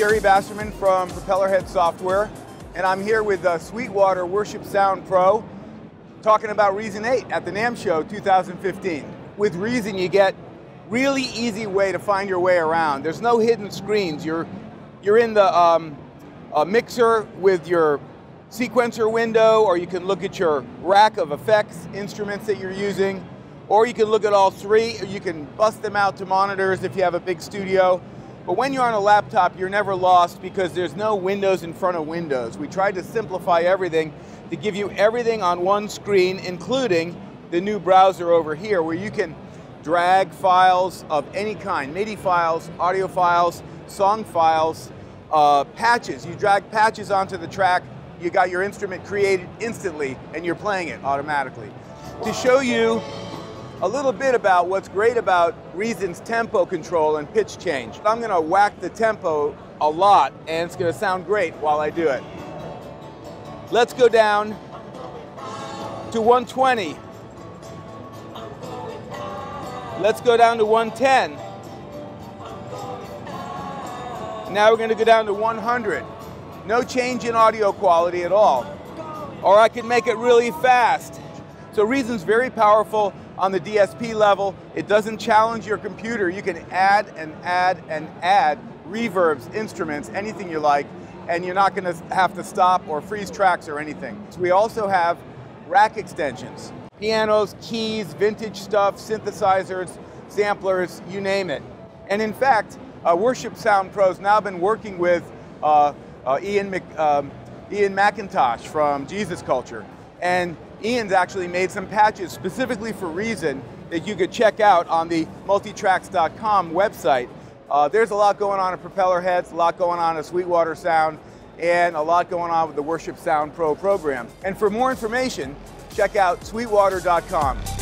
Gary Basserman from Propellerhead Software, and I'm here with uh, Sweetwater Worship Sound Pro talking about Reason 8 at the NAMM Show 2015. With Reason, you get really easy way to find your way around. There's no hidden screens. You're, you're in the um, mixer with your sequencer window, or you can look at your rack of effects instruments that you're using, or you can look at all three, or you can bust them out to monitors if you have a big studio. But when you're on a laptop, you're never lost because there's no windows in front of windows. We tried to simplify everything to give you everything on one screen, including the new browser over here where you can drag files of any kind, MIDI files, audio files, song files, uh, patches. You drag patches onto the track, you got your instrument created instantly and you're playing it automatically. To show you a little bit about what's great about Reason's tempo control and pitch change. I'm going to whack the tempo a lot and it's going to sound great while I do it. Let's go down to 120. Let's go down to 110. Now we're going to go down to 100. No change in audio quality at all. Or I can make it really fast. So Reason's very powerful on the DSP level. It doesn't challenge your computer. You can add and add and add reverbs, instruments, anything you like, and you're not going to have to stop or freeze tracks or anything. So we also have rack extensions, pianos, keys, vintage stuff, synthesizers, samplers, you name it. And in fact, uh, Worship Sound Pro's now been working with uh, uh, Ian, Mc, um, Ian McIntosh from Jesus Culture. And Ian's actually made some patches specifically for Reason that you could check out on the multitracks.com website. Uh, there's a lot going on at Propellerheads, a lot going on at Sweetwater Sound, and a lot going on with the Worship Sound Pro program. And for more information, check out sweetwater.com.